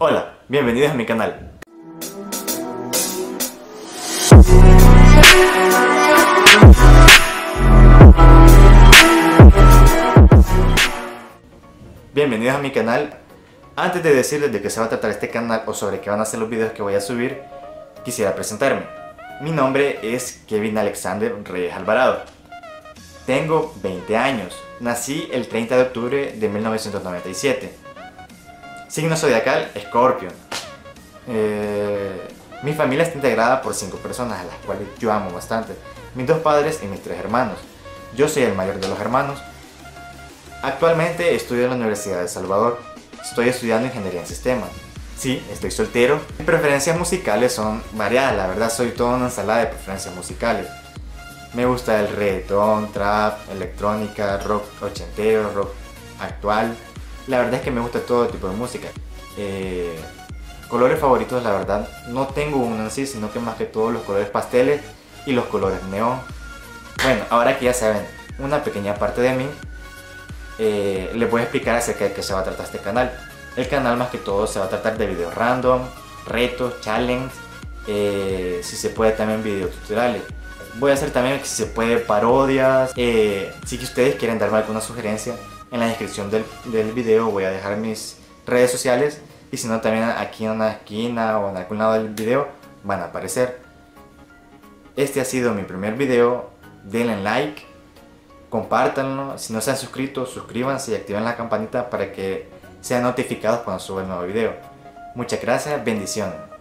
Hola, bienvenidos a mi canal. Bienvenidos a mi canal. Antes de decirles de qué se va a tratar este canal o sobre qué van a ser los videos que voy a subir, quisiera presentarme. Mi nombre es Kevin Alexander Reyes Alvarado. Tengo 20 años. Nací el 30 de octubre de 1997. Signo zodiacal, Scorpio. Eh, mi familia está integrada por 5 personas a las cuales yo amo bastante. Mis dos padres y mis tres hermanos. Yo soy el mayor de los hermanos. Actualmente estudio en la Universidad de Salvador. Estoy estudiando Ingeniería en Sistemas. Sí, estoy soltero. Mis preferencias musicales son variadas, la verdad soy toda una ensalada de preferencias musicales. Me gusta el reggaetón, trap, electrónica, rock ochentero, rock actual. La verdad es que me gusta todo tipo de música. Eh, colores favoritos, la verdad, no tengo uno en sí, sino que más que todo los colores pasteles y los colores neón. Bueno, ahora que ya saben una pequeña parte de mí, eh, les voy a explicar acerca de qué se va a tratar este canal. El canal más que todo se va a tratar de videos random, retos, challenges, eh, si se puede también videos tutoriales. Voy a hacer también si se puede parodias. Eh, si ustedes quieren darme alguna sugerencia, en la descripción del, del video voy a dejar mis redes sociales y si no también aquí en una esquina o en algún lado del video van a aparecer. Este ha sido mi primer video, denle like, compártanlo, si no se han suscrito suscríbanse y activen la campanita para que sean notificados cuando suba el nuevo video. Muchas gracias, bendiciones.